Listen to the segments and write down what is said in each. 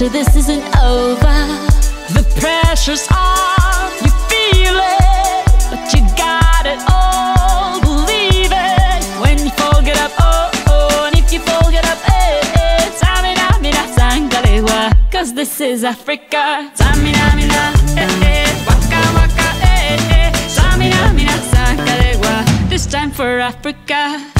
closer, this isn't over. The pressure's on, you feel it, but you got it all. Believe it when you fall, get up, oh oh, and if you fall, get up, eh eh. Tamina, mina, sangalewa, cause this is Africa. Tamina, mina, eh eh, waka waka, eh eh. Tamina, mina, sangalewa, this time for Africa.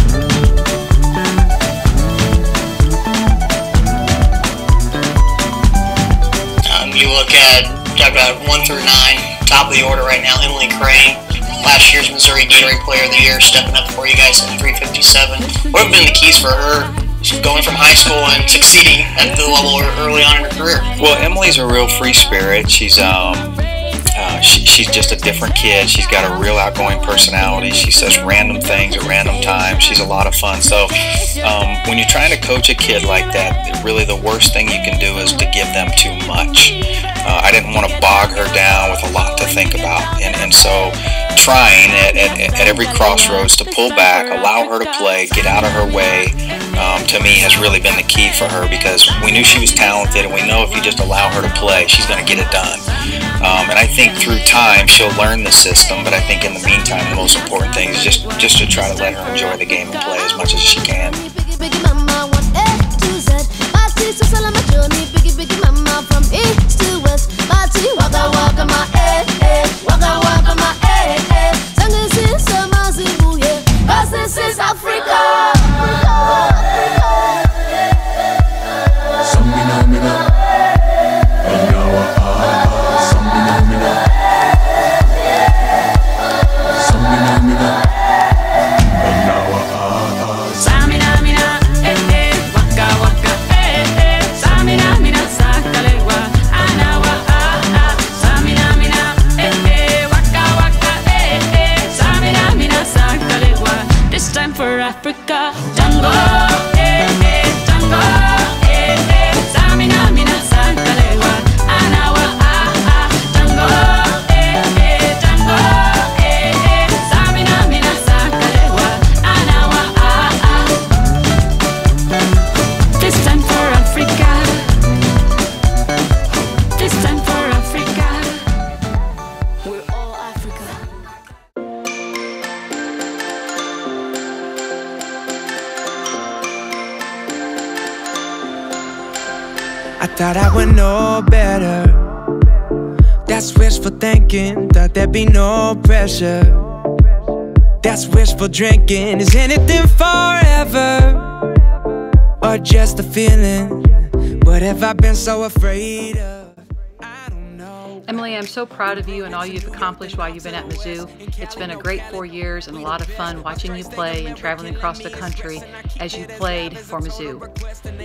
Look at about one through nine, top of the order right now. Emily Crane, last year's Missouri Gatorade Player of the Year, stepping up for you guys at 357. What have been the keys for her going from high school and succeeding at the level early on in her career? Well, Emily's a real free spirit. She's um, she, she's just a different kid. She's got a real outgoing personality. She says random things at random times. She's a lot of fun. So um, when you're trying to coach a kid like that, really the worst thing you can do is to give them too much. Uh, I didn't want to bog her down with a lot to think about, and, and so trying at, at, at every crossroads to pull back, allow her to play, get out of her way, um, to me has really been the key for her because we knew she was talented, and we know if you just allow play, she's going to get it done. Um, and I think through time she'll learn the system, but I think in the meantime the most important thing is just just to try to let her enjoy the game and play as much as she can. Wishful thinking, thought there'd be no pressure. That's wishful drinking. Is anything forever? Or just a feeling? What have I been so afraid of? Emily, I'm so proud of you and all you've accomplished while you've been at Mizzou. It's been a great four years and a lot of fun watching you play and traveling across the country as you played for Mizzou.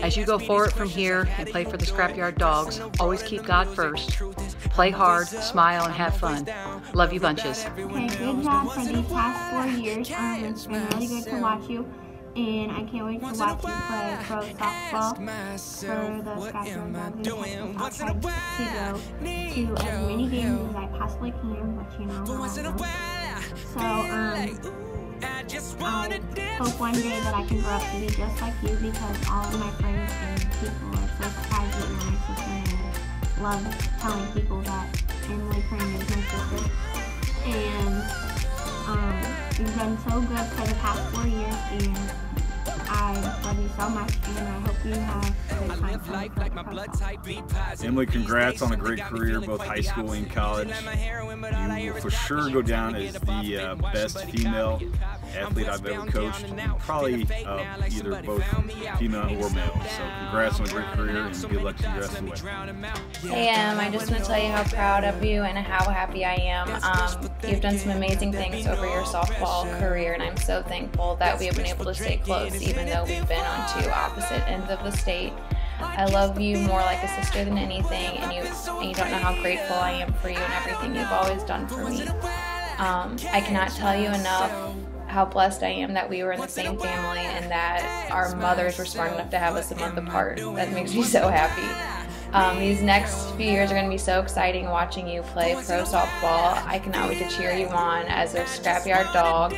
As you go forward from here and play for the Scrapyard Dogs, always keep God first. Play hard, smile, and have fun. Love you bunches. Okay, good job for these past four years. Um, it's been really good to watch you, and I can't wait to watch you play pro softball for the Scrapyard Dogs. I'll try to go to as many games as I possibly can, but you know I am. So, um, I hope one day that I can grow up to be just like you because all of my friends and people are so surprised and with me and love telling people that Emily Crane is my sister. And um, you've done so good for the past four years, and Emily, congrats on a great career, both high school and college. You will for sure go down as the uh, best female athlete I've ever coached, probably uh, either both female or male. So congrats on a great career, and good luck to you the rest of the way. Hey, Em, I just want to tell you how proud of you and how happy I am. Um, you've done some amazing things over your softball career, and I'm so thankful that we have been able to stay close, even though we've been on two opposite ends of the state. I love you more like a sister than anything, and you and you don't know how grateful I am for you and everything you've always done for me. Um, I cannot tell you enough how blessed I am that we were in the same family and that our mothers were smart enough to have us a month apart. That makes me so happy. Um, these next few years are going to be so exciting watching you play pro softball. I cannot wait to cheer you on as a scrapyard dog.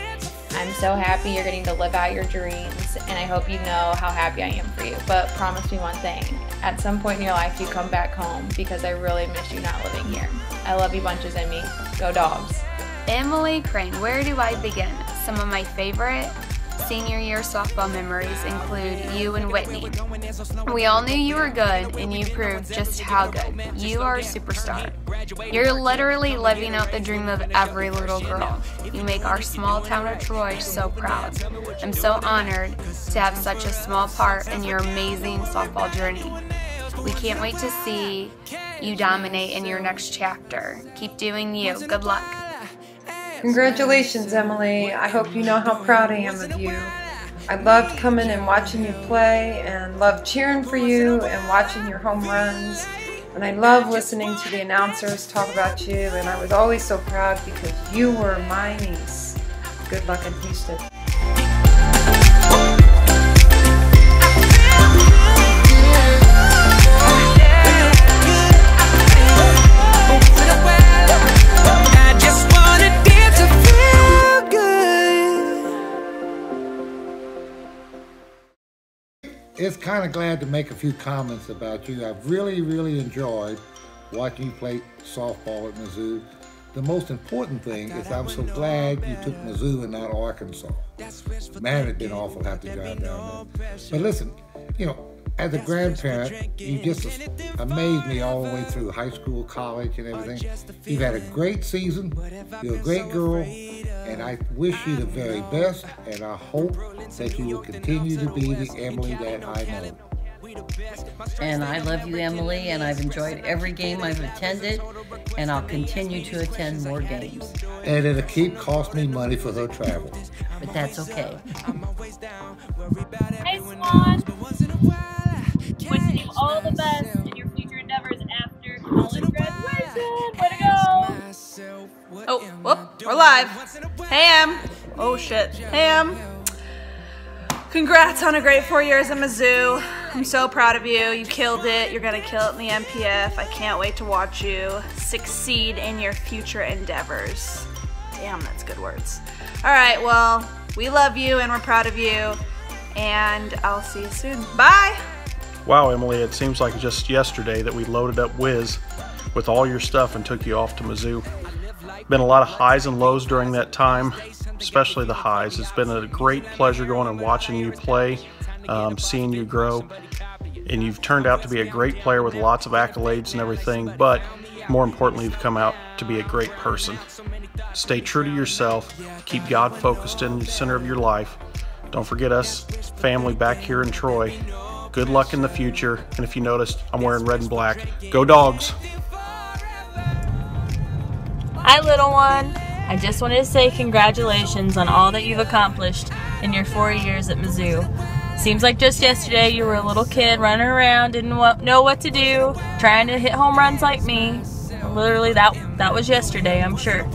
I'm so happy you're getting to live out your dreams, and I hope you know how happy I am for you. But promise me one thing at some point in your life, you come back home because I really miss you not living here. I love you bunches, Emmy. Go dogs. Emily Crane, where do I begin? Some of my favorite senior year softball memories include you and Whitney. We all knew you were good, and you proved just how good. You are a superstar. You're literally living out the dream of every little girl. You make our small town of Troy so proud. I'm so honored to have such a small part in your amazing softball journey. We can't wait to see you dominate in your next chapter. Keep doing you. Good luck. Congratulations, Emily. I hope you know how proud I am of you. I loved coming and watching you play and loved cheering for you and watching your home runs. And I love listening to the announcers talk about you. And I was always so proud because you were my niece. Good luck in Houston. It's kind of glad to make a few comments about you. I've really, really enjoyed watching you play softball at Mizzou. The most important thing is I'm so glad you took Mizzou and not Arkansas. Man, it'd been awful to have to drive down there. But listen, you know, as a grandparent, you just amazed me all the way through high school, college, and everything. You've had a great season. You're a great girl, and I wish you the very best. And I hope that you will continue to be the Emily that I know. And I love you, Emily, and I've enjoyed every game I've attended, and I'll continue to attend more games. And it'll keep costing me money for her travel. But that's okay. Hey, Swan. Wishing you all the best in your future endeavors after college graduation. Way to go! Oh, whoop, we're live. Hey, Em. Oh, shit. Hey, Em. Congrats on a great four years at Mizzou. I'm so proud of you. You killed it. You're going to kill it in the NPF. I can't wait to watch you succeed in your future endeavors. Damn, that's good words. All right, well, we love you and we're proud of you. And I'll see you soon. Bye. Wow, Emily, it seems like just yesterday that we loaded up Wiz with all your stuff and took you off to Mizzou. Been a lot of highs and lows during that time, especially the highs. It's been a great pleasure going and watching you play, um, seeing you grow, and you've turned out to be a great player with lots of accolades and everything, but more importantly, you've come out to be a great person. Stay true to yourself, keep God focused in the center of your life. Don't forget us, family back here in Troy. Good luck in the future, and if you noticed, I'm wearing red and black. Go dogs! Hi, little one. I just wanted to say congratulations on all that you've accomplished in your four years at Mizzou. Seems like just yesterday you were a little kid running around, didn't know what to do, trying to hit home runs like me. Literally, that that was yesterday, I'm sure.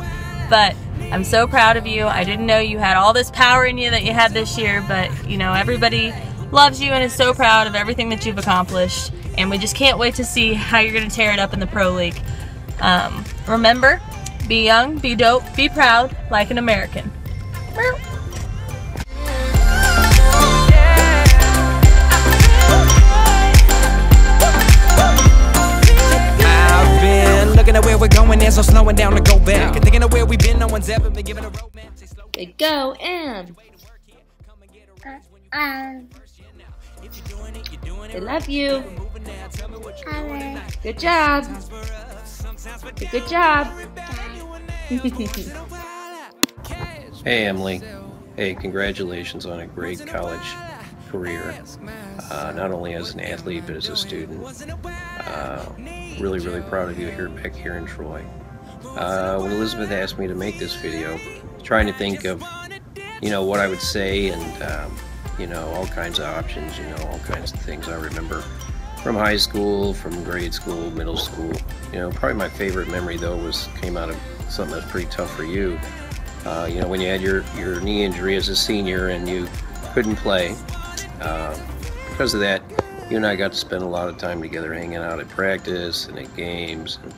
But I'm so proud of you. I didn't know you had all this power in you that you had this year, but you know everybody loves you and is so proud of everything that you've accomplished. And we just can't wait to see how you're going to tear it up in the pro league. Um, remember, be young, be dope, be proud, like an American. I've been looking at where we're going, there's no slowing down to go back. And thinking of where we've been, no one's ever been given a road. Good go, and. Um, I love you. Good job. Good job. Hey, Emily. Hey, congratulations on a great college career, uh, not only as an athlete, but as a student. Uh, really, really proud of you here back here in Troy. Uh, when Elizabeth asked me to make this video, trying to think of, you know, what I would say and, um, you know, all kinds of options, you know, all kinds of things I remember from high school, from grade school, middle school. You know, probably my favorite memory though was came out of something that's pretty tough for you. Uh, you know, when you had your, your knee injury as a senior and you couldn't play. Uh, because of that, you and I got to spend a lot of time together hanging out at practice and at games. And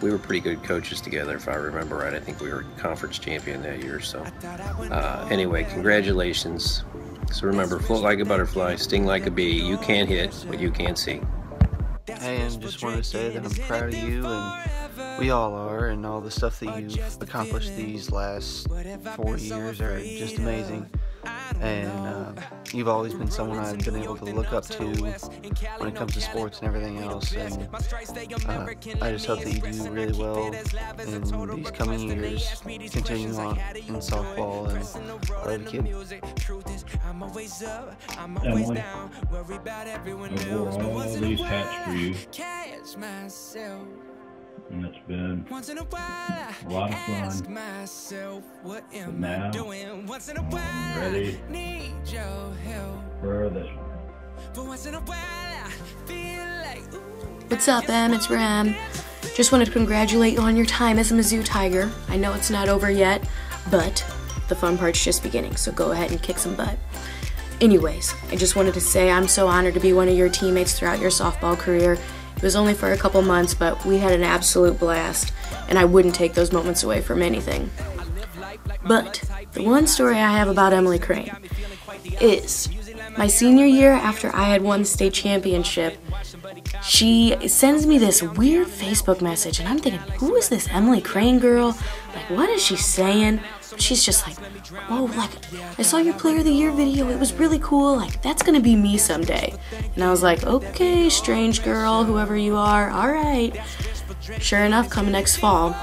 we were pretty good coaches together, if I remember right. I think we were conference champion that year. So, uh, anyway, congratulations. So remember, float like a butterfly, sting like a bee. You can't hit, what you can't see. And just want to say that I'm proud of you, and we all are, and all the stuff that you've accomplished these last four years are just amazing. And uh, you've always been someone I've been able to look up to when it comes to sports and everything else. And uh, I just hope that you do really well in these coming years, continue on in softball, and I love you, kid. Emily, I wore all these hats for you. And it's been Once in a lot of fun. But now, I'm ready for this one. once in a while I feel like ooh, What's up, Em? It's Ram. Just wanted to congratulate you on your time as a Mizzou Tiger. I know it's not over yet, but the fun part's just beginning, so go ahead and kick some butt. Anyways, I just wanted to say I'm so honored to be one of your teammates throughout your softball career. It was only for a couple months, but we had an absolute blast, and I wouldn't take those moments away from anything. But the one story I have about Emily Crane is my senior year after I had won the state championship, she sends me this weird Facebook message, and I'm thinking, who is this Emily Crane girl? Like, what is she saying? She's just like, oh, like, I saw your Player of the Year video. It was really cool. Like, that's gonna be me someday. And I was like, okay, strange girl, whoever you are, all right. Sure enough, come next fall,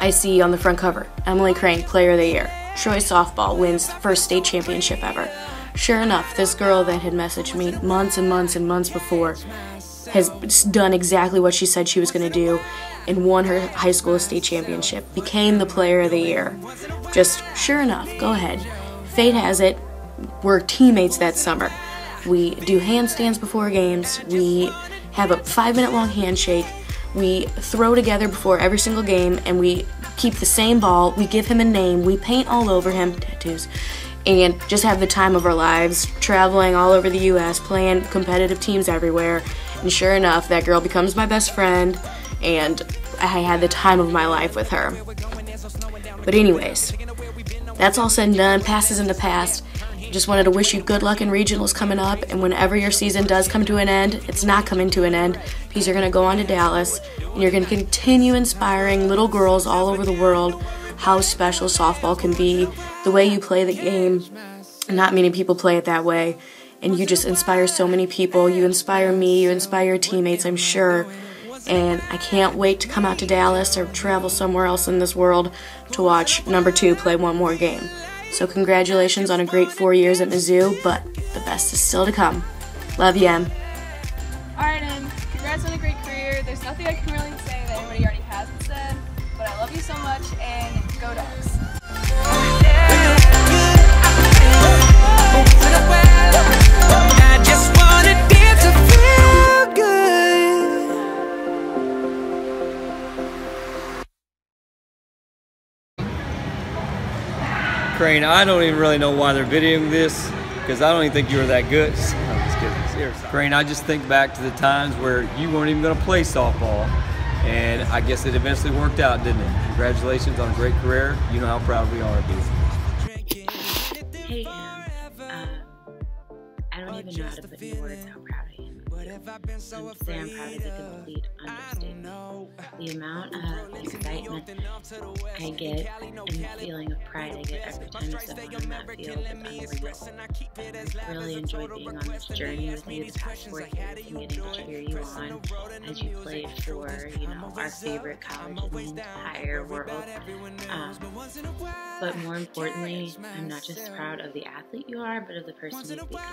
I see on the front cover Emily Crane, Player of the Year. Troy softball wins first state championship ever. Sure enough, this girl that had messaged me months and months and months before has done exactly what she said she was going to do and won her high school state championship, became the player of the year. Just sure enough, go ahead. Fate has it, we're teammates that summer. We do handstands before games, we have a five minute long handshake, we throw together before every single game, and we keep the same ball, we give him a name, we paint all over him, tattoos, and just have the time of our lives, traveling all over the US, playing competitive teams everywhere. And sure enough, that girl becomes my best friend, and I had the time of my life with her. But, anyways, that's all said and done, passes in the past. Just wanted to wish you good luck in regionals coming up, and whenever your season does come to an end, it's not coming to an end because you're going to go on to Dallas and you're going to continue inspiring little girls all over the world how special softball can be, the way you play the game. Not many people play it that way, and you just inspire so many people. You inspire me, you inspire your teammates, I'm sure. And I can't wait to come out to Dallas or travel somewhere else in this world to watch number two play one more game. So, congratulations on a great four years at Mizzou, but the best is still to come. Love you, Em. Alright, Em. Congrats on a great career. There's nothing I can really say that anybody already hasn't said, but I love you so much, and go Dogs. Crane, I don't even really know why they're videoing this because I don't even think you were that good. I'm just kidding. Seriously. Crane, I just think back to the times where you weren't even going to play softball, and I guess it eventually worked out, didn't it? Congratulations on a great career. You know how proud we are of you. Hey, Em. Uh, I don't even know how to put into words how proud I am of you. Um, say I'm proud is a complete understatement. The amount of excitement I get and the feeling of pride I get every time step on that field is unreal. I've really enjoyed being on this journey with you the past four years and getting to cheer you on as you played for, you know, our favorite college in the entire world. Um, but more importantly, I'm not just proud of the athlete you are, but of the person you've become.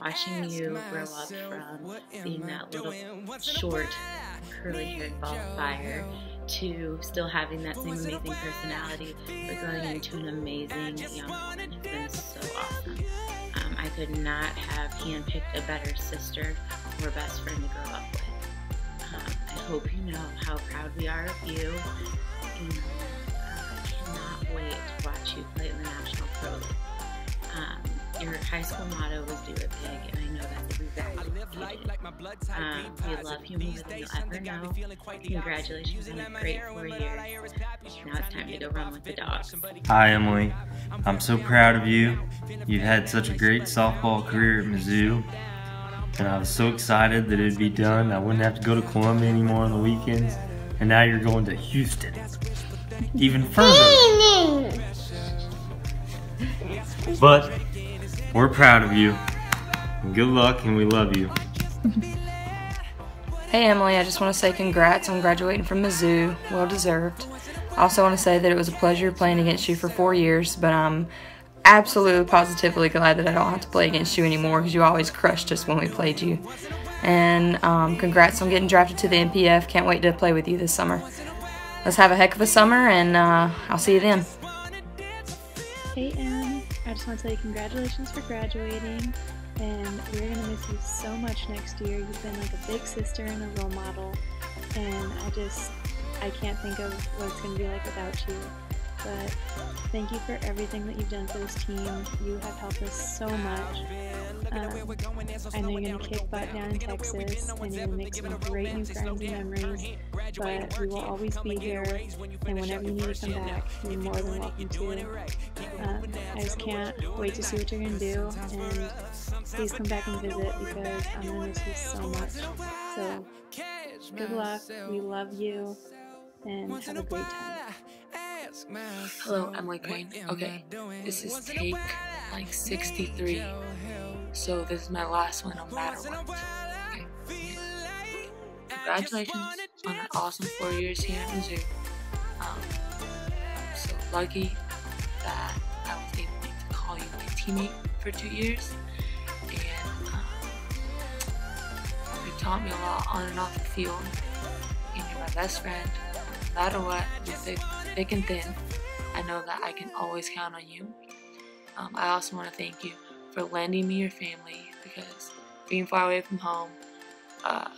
Watching you grow up from being that little short, curly haired ball of fire to still having that same amazing personality, but growing into an amazing young woman has been so awesome. Um, I could not have handpicked a better sister or best friend to grow up with. Um, I hope you know how proud we are of you. And, uh, I cannot wait to watch you play in the National Pro League. Your high school motto was do it big, and I know that's exactly what you did. Um, we love you more than you'll ever know. Congratulations on a great four years. Now it's time to go run with the dogs. Hi, Emily. I'm so proud of you. You've had such a great softball career at Mizzou. And I was so excited that it'd be done. I wouldn't have to go to Columbia anymore on the weekends. And now you're going to Houston. Even further. But we're proud of you. Good luck and we love you. Hey Emily, I just want to say congrats on graduating from Mizzou. Well deserved. I also want to say that it was a pleasure playing against you for four years, but I'm absolutely positively glad that I don't have to play against you anymore because you always crushed us when we played you. And um, congrats on getting drafted to the NPF. Can't wait to play with you this summer. Let's have a heck of a summer, and uh, I'll see you then. Hey Em, I just want to say congratulations for graduating and we're gonna miss you so much next year. You've been like a big sister and a role model, and I just I can't think of what it's gonna be like without you. But thank you for everything that you've done for this team. You have helped us so much. Um, I know you're gonna kick butt down in Texas, and you're gonna make some great new friends and memories. But we will always be here, and whenever you need to come back, you're more than welcome to. Um, I just can't wait to see what you're gonna do, and please come back and visit because I'm gonna miss you so much. So good luck. We love you, and have a great time. Hello, Crane. Okay, this is take like 63. So this is my last one no matter what. Okay. Congratulations on an awesome four years here at Mizzou. Um, I'm so lucky that I was able to call you my teammate for two years. And um, you taught me a lot on and off the field. And you're my best friend. No matter what, through thick, thick and thin, I know that I can always count on you. Um, I also want to thank you for lending me your family because being far away from home, uh,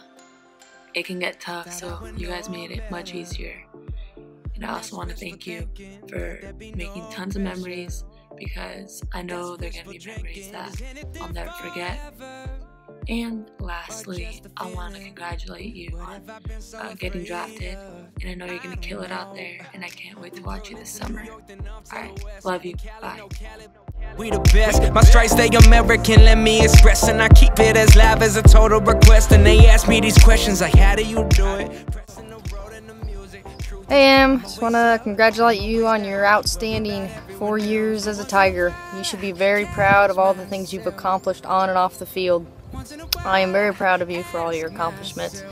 it can get tough, so you guys made it much easier. And I also want to thank you for making tons of memories because I know they're going to be memories that I'll never forget. And lastly, I want to congratulate you on uh, getting drafted. And I know you're going to kill it out there, and I can't wait to watch you this summer. Alright, love you. Bye. We the best. My stripes they American, let me express, and I keep it as live as a total request. And they ask me these questions like, how do you do it? Hey Em, just want to congratulate you on your outstanding four years as a Tiger. You should be very proud of all the things you've accomplished on and off the field. I am very proud of you for all your accomplishments.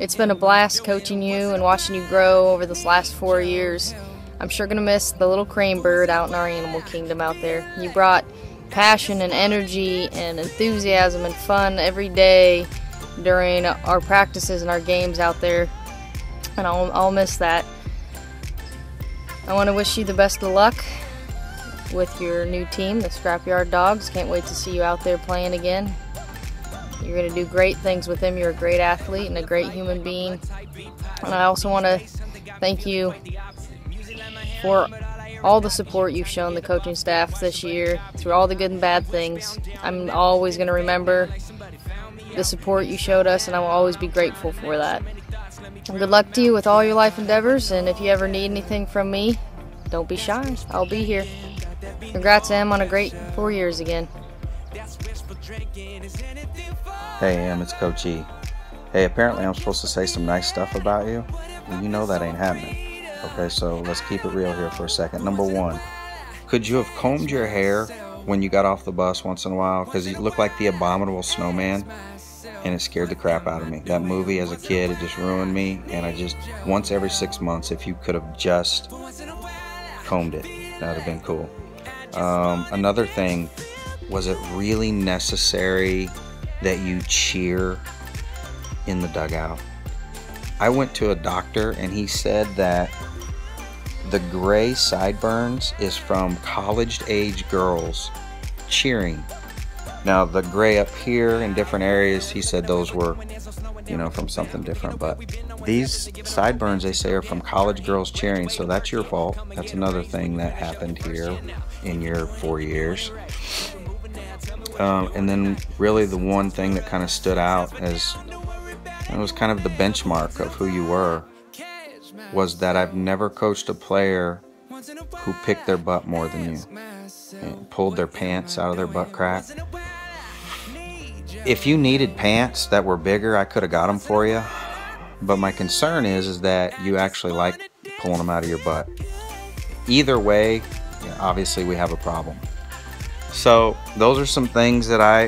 It's been a blast coaching you and watching you grow over this last four years. I'm sure going to miss the little crane bird out in our animal kingdom out there. You brought passion and energy and enthusiasm and fun every day during our practices and our games out there. And I'll, I'll miss that. I want to wish you the best of luck with your new team, the Scrapyard Dogs. Can't wait to see you out there playing again. You're going to do great things with him. You're a great athlete and a great human being. And I also want to thank you for all the support you've shown the coaching staff this year through all the good and bad things. I'm always going to remember the support you showed us, and I will always be grateful for that. And good luck to you with all your life endeavors, and if you ever need anything from me, don't be shy. I'll be here. Congrats, Em, on a great four years again. Hey, Em, it's Coach E. Hey, apparently I'm supposed to say some nice stuff about you. You know that ain't happening. Okay, so let's keep it real here for a second. Number one, could you have combed your hair when you got off the bus once in a while? Because you look like the abominable snowman, and it scared the crap out of me. That movie as a kid, it just ruined me, and I just, once every six months, if you could have just combed it, that would have been cool. Um, another thing, was it really necessary that you cheer in the dugout? I went to a doctor and he said that the gray sideburns is from college age girls cheering. Now, the gray up here in different areas, he said those were, you know, from something different. But these sideburns, they say, are from college girls cheering. So that's your fault. That's another thing that happened here in your four years. Um, and then really the one thing that kind of stood out as it was kind of the benchmark of who you were was that I've never coached a player who picked their butt more than you and pulled their pants out of their butt crack. If you needed pants that were bigger, I could have got them for you. But my concern is, is that you actually like pulling them out of your butt. Either way, obviously we have a problem. So those are some things that I,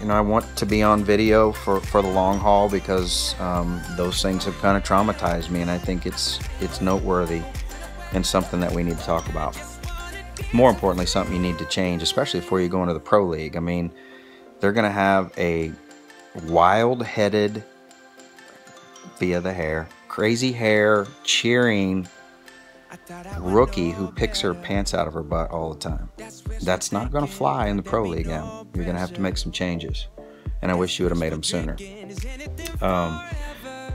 you know, I want to be on video for, for the long haul because um, those things have kind of traumatized me, and I think it's it's noteworthy and something that we need to talk about. More importantly, something you need to change, especially before you go into the pro league. I mean, they're going to have a wild-headed via the hair, crazy hair, cheering rookie who picks her pants out of her butt all the time. That's not going to fly in the pro league now. You're going to have to make some changes. And I wish you would have made them sooner. Um,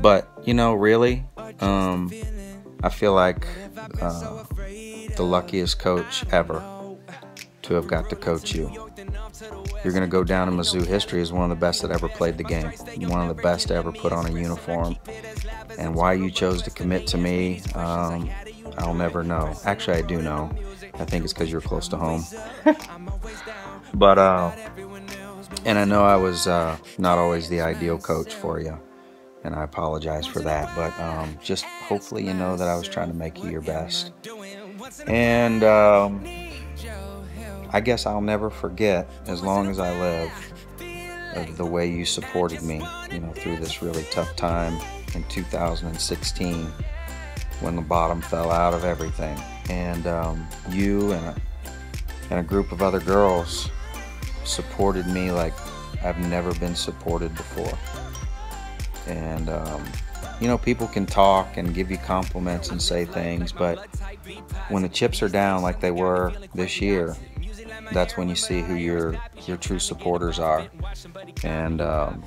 but, you know, really, um, I feel like uh, the luckiest coach ever to have got to coach you. You're going to go down in Mizzou history as one of the best that ever played the game, one of the best to ever put on a uniform. And why you chose to commit to me, um, I'll never know. Actually, I do know. I think it's because you're close to home. but, uh, and I know I was uh, not always the ideal coach for you, and I apologize for that. But um, just hopefully you know that I was trying to make you your best. And um, I guess I'll never forget, as long as I live, of the way you supported me, you know, through this really tough time in 2016 when the bottom fell out of everything. And um, you and a, and a group of other girls supported me like I've never been supported before. And, um, you know, people can talk and give you compliments and say things, but when the chips are down like they were this year, that's when you see who your your true supporters are and um,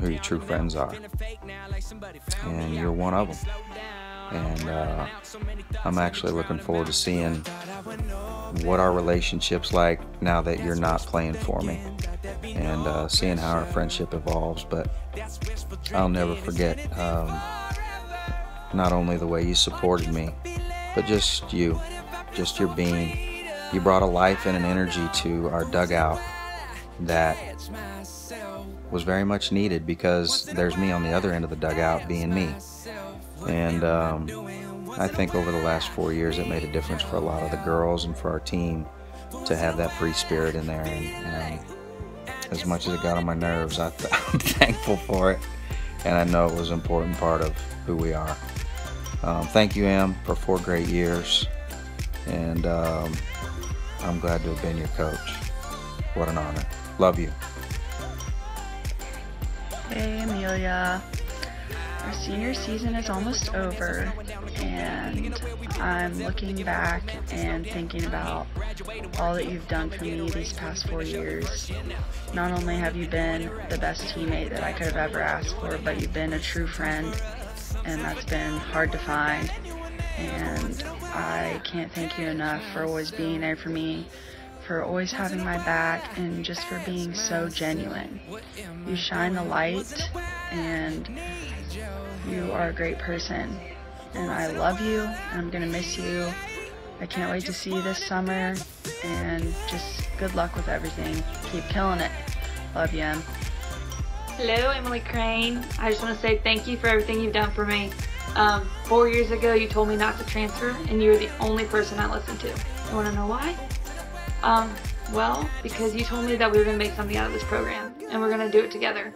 who your true friends are. And you're one of them and uh, I'm actually looking forward to seeing what our relationship's like now that you're not playing for me. And uh, seeing how our friendship evolves. But I'll never forget um, not only the way you supported me but just you just your being you brought a life and an energy to our dugout that was very much needed because there's me on the other end of the dugout being me and um, I think over the last four years, it made a difference for a lot of the girls and for our team to have that free spirit in there. And, and as much as it got on my nerves, I am thankful for it. And I know it was an important part of who we are. Um, thank you, Em, for four great years. And um, I'm glad to have been your coach. What an honor. Love you. Hey, Amelia. Our senior season is almost over, and I'm looking back and thinking about all that you've done for me these past four years. Not only have you been the best teammate that I could have ever asked for, but you've been a true friend, and that's been hard to find. And I can't thank you enough for always being there for me for always having my back and just for being so genuine. You shine the light and you are a great person, and I love you, and I'm gonna miss you. I can't wait to see you this summer, and just good luck with everything. Keep killing it. Love you, Em. Hello, Emily Crane. I just want to say thank you for everything you've done for me. Um, four years ago, you told me not to transfer, and you were the only person I listened to. You want to know why? Um, well, because you told me that we were going to make something out of this program, and we're going to do it together.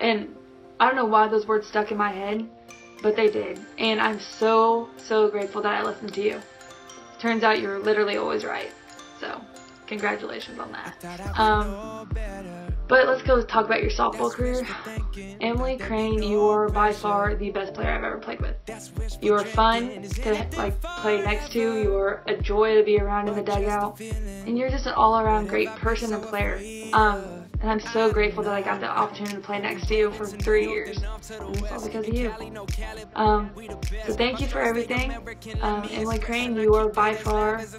And I don't know why those words stuck in my head, but they did. And I'm so, so grateful that I listened to you. Turns out you're literally always right. So, congratulations on that. Um, but let's go talk about your softball career. Emily Crane, you are by far the best player I've ever played with. You are fun to like play next to. You are a joy to be around in the dugout, and you're just an all-around great person and player. Um, and I'm so grateful that I got the opportunity to play next to you for three years. And it's all because of you. Um, so thank you for everything. Um, Emily Crane, you are by far the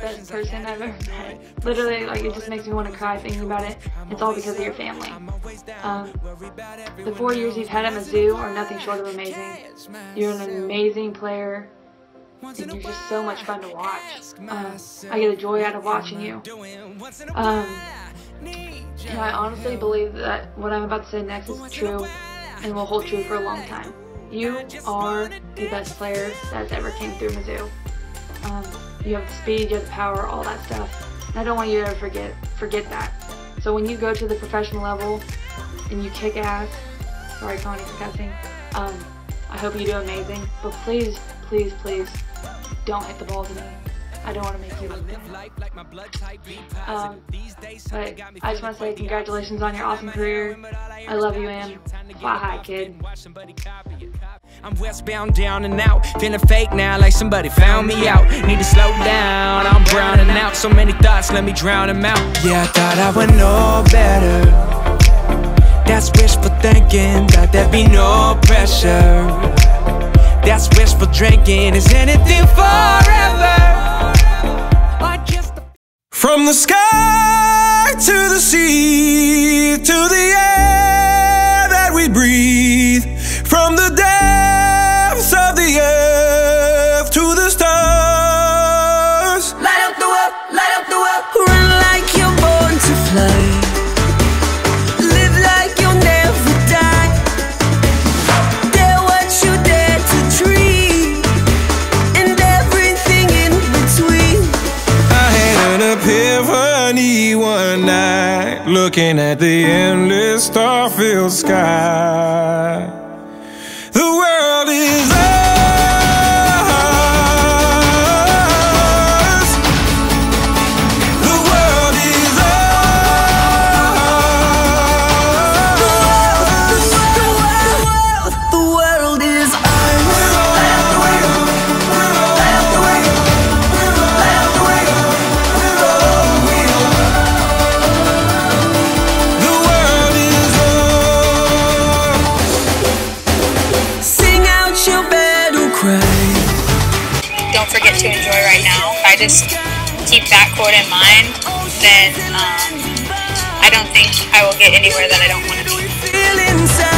best person I've ever met. Literally, like, it just makes me want to cry thinking about it. It's all because of your family. Um, the four years you've had at Mizzou are nothing short of amazing. You're an amazing player and you're just so much fun to watch. Um, I get a joy out of watching you. Um, and I honestly believe that what I'm about to say next is true and will hold true for a long time. You are the best player that's ever came through Mizzou. Um, you have the speed, you have the power, all that stuff. And I don't want you to ever forget forget that. So when you go to the professional level and you kick ass, sorry Connie for cussing, um, I hope you do amazing. But please, please, please, don't hit the ball to me. I don't want to make you look bad. Um, but I just want to say congratulations on your awesome career. I love you, Am. Fly kid. I'm westbound, down and out. Feeling fake now, like somebody found me out. Need to slow down, I'm browning out. So many thoughts, let me drown them out. Yeah, I thought I would know better. That's wishful thinking, that there'd be no pressure. That's wishful drinking, is anything forever? From the sky to the sea, to the air that we breathe, looking at the endless star-filled sky. Right now. If I just keep that quote in mind, then um, I don't think I will get anywhere that I don't want to be.